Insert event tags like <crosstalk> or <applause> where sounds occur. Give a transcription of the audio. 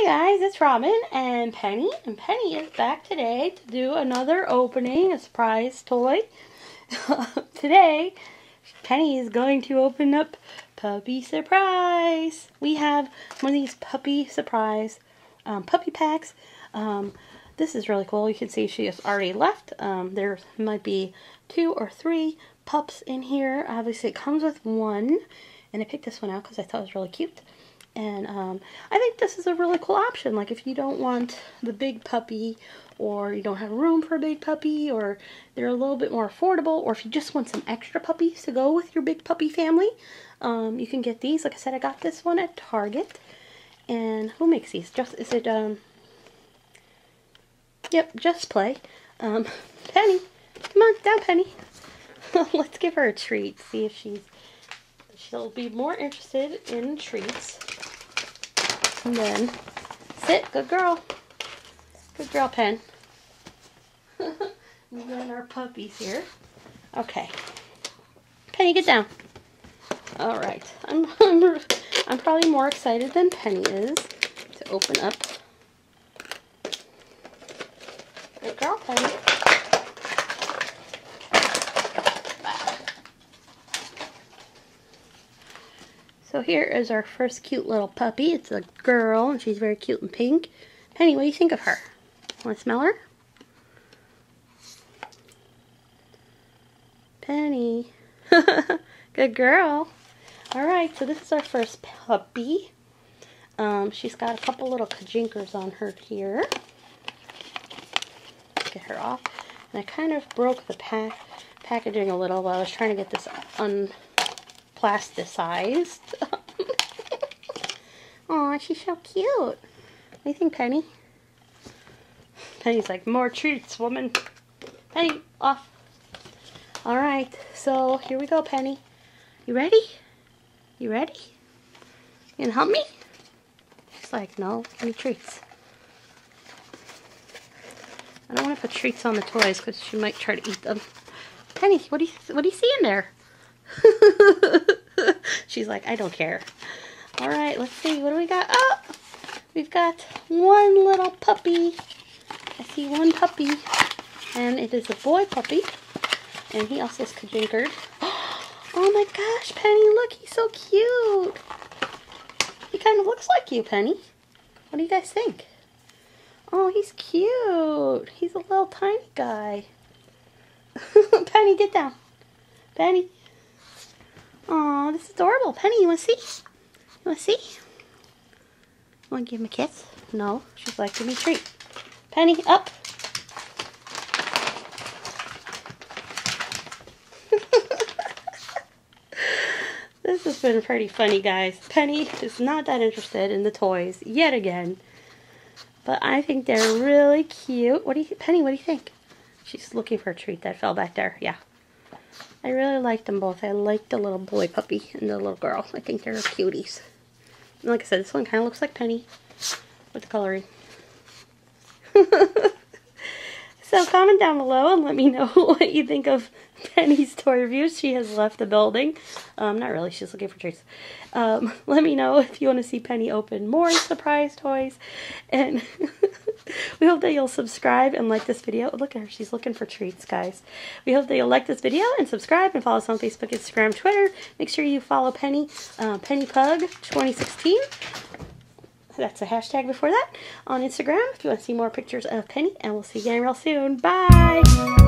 Hey guys, it's Robin and Penny, and Penny is back today to do another opening, a surprise toy. <laughs> today, Penny is going to open up Puppy Surprise. We have one of these Puppy Surprise um, puppy packs. Um, this is really cool. You can see she has already left. Um, there might be two or three pups in here. Obviously, it comes with one, and I picked this one out because I thought it was really cute. And um, I think this is a really cool option. Like if you don't want the big puppy or you don't have room for a big puppy or they're a little bit more affordable or if you just want some extra puppies to go with your big puppy family, um, you can get these. Like I said, I got this one at Target. And who makes these? Just Is it, um, yep, Just Play. Um, <laughs> Penny, come on, down Penny. <laughs> Let's give her a treat. See if she's, she'll be more interested in treats. And then sit, good girl. Good girl, Pen. <laughs> and then our puppies here. Okay. Penny, get down. All right. I'm, <laughs> I'm, I'm probably more excited than Penny is to open up. Good girl, Penny. So here is our first cute little puppy. It's a girl, and she's very cute and pink. Penny, what do you think of her? Want to smell her? Penny. <laughs> Good girl. Alright, so this is our first puppy. Um, she's got a couple little kajinkers on her here. Get her off. And I kind of broke the pack packaging a little while I was trying to get this un plasticized. <laughs> Aw, she's so cute. What do you think, Penny? Penny's like, more treats, woman. Penny, off. Alright, so here we go, Penny. You ready? You ready? You gonna help me? She's like, no, any treats. I don't want to put treats on the toys because she might try to eat them. Penny, what do you what do you see in there? <laughs> She's like, I don't care. All right, let's see. What do we got? Oh, we've got one little puppy. I see one puppy. And it is a boy puppy. And he also is kajinkered. <gasps> Oh my gosh, Penny, look, he's so cute. He kind of looks like you, Penny. What do you guys think? Oh, he's cute. He's a little tiny guy. <laughs> Penny, get down. Penny. Oh, this is adorable. Penny, you want to see? You want to see? Want to give him a kiss? No. She's like, give me a treat. Penny, up. <laughs> this has been pretty funny, guys. Penny is not that interested in the toys yet again. But I think they're really cute. What do you, Penny, what do you think? She's looking for a treat that fell back there. Yeah. I really like them both. I like the little boy puppy and the little girl. I think they're cuties. And like I said, this one kind of looks like Penny with the coloring. <laughs> so comment down below and let me know <laughs> what you think of Penny's toy reviews. She has left the building. Um, not really, she's looking for treats. Um, <laughs> let me know if you want to see Penny open more surprise toys. And <laughs> we hope that you'll subscribe and like this video. Look at her, she's looking for treats, guys. We hope that you'll like this video and subscribe and follow us on Facebook, Instagram, Twitter. Make sure you follow Penny, uh, Penny Pug 2016 that's a hashtag before that on Instagram if you want to see more pictures of Penny. And we'll see you again real soon. Bye!